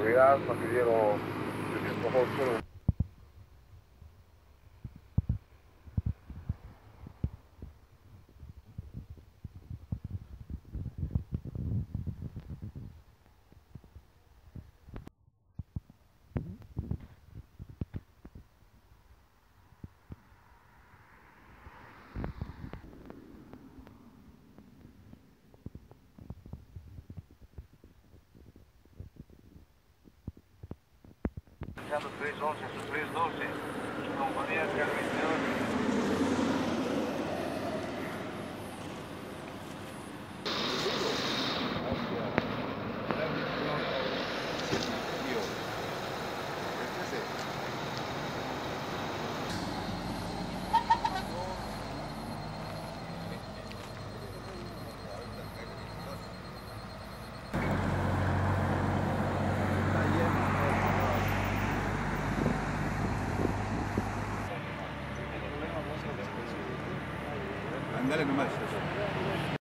seguridad, patrullero 808. Santiago 311 a su 312, compañía 22. عندنا قماش